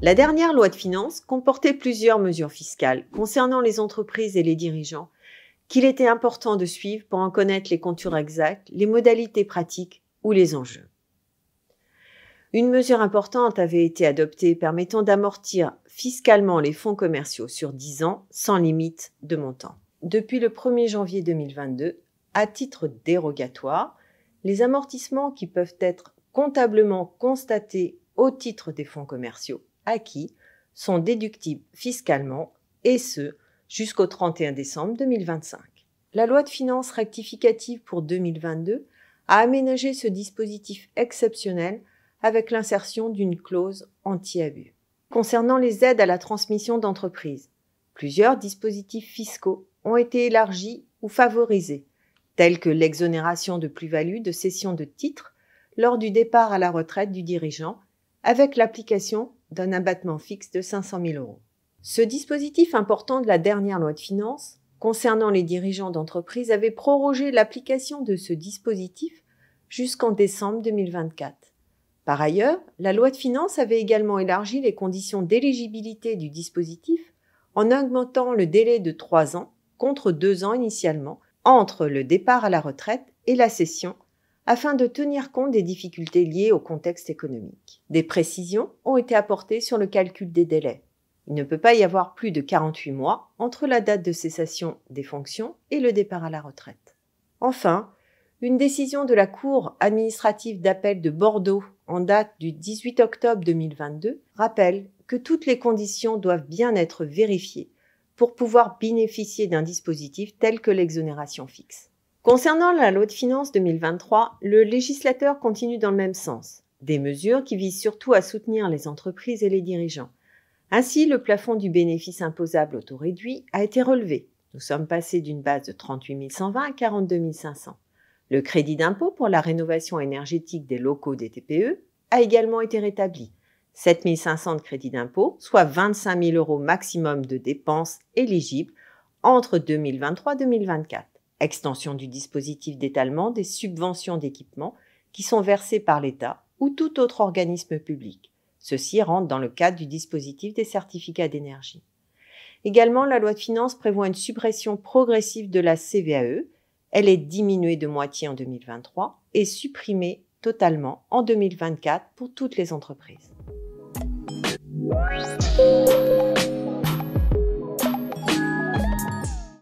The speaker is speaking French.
La dernière loi de finances comportait plusieurs mesures fiscales concernant les entreprises et les dirigeants qu'il était important de suivre pour en connaître les contours exacts, les modalités pratiques ou les enjeux. Une mesure importante avait été adoptée permettant d'amortir fiscalement les fonds commerciaux sur 10 ans sans limite de montant. Depuis le 1er janvier 2022, à titre dérogatoire, les amortissements qui peuvent être comptablement constatés au titre des fonds commerciaux acquis sont déductibles fiscalement et ce jusqu'au 31 décembre 2025. La loi de finances rectificative pour 2022 a aménagé ce dispositif exceptionnel avec l'insertion d'une clause anti-abus. Concernant les aides à la transmission d'entreprises, plusieurs dispositifs fiscaux ont été élargis ou favorisés, tels que l'exonération de plus-value de cession de titres lors du départ à la retraite du dirigeant, avec l'application d'un abattement fixe de 500 000 euros. Ce dispositif important de la dernière loi de finances concernant les dirigeants d'entreprise avait prorogé l'application de ce dispositif jusqu'en décembre 2024. Par ailleurs, la loi de finances avait également élargi les conditions d'éligibilité du dispositif en augmentant le délai de trois ans contre deux ans initialement entre le départ à la retraite et la cession afin de tenir compte des difficultés liées au contexte économique. Des précisions ont été apportées sur le calcul des délais. Il ne peut pas y avoir plus de 48 mois entre la date de cessation des fonctions et le départ à la retraite. Enfin, une décision de la Cour administrative d'appel de Bordeaux en date du 18 octobre 2022 rappelle que toutes les conditions doivent bien être vérifiées pour pouvoir bénéficier d'un dispositif tel que l'exonération fixe. Concernant la loi de finances 2023, le législateur continue dans le même sens. Des mesures qui visent surtout à soutenir les entreprises et les dirigeants. Ainsi, le plafond du bénéfice imposable au taux réduit a été relevé. Nous sommes passés d'une base de 38 120 à 42 500. Le crédit d'impôt pour la rénovation énergétique des locaux des TPE a également été rétabli. 7 500 de crédit d'impôt, soit 25 000 euros maximum de dépenses éligibles entre 2023 2024 extension du dispositif d'étalement des subventions d'équipement qui sont versées par l'État ou tout autre organisme public. Ceci rentre dans le cadre du dispositif des certificats d'énergie. Également, la loi de finances prévoit une suppression progressive de la CVAE. Elle est diminuée de moitié en 2023 et supprimée totalement en 2024 pour toutes les entreprises.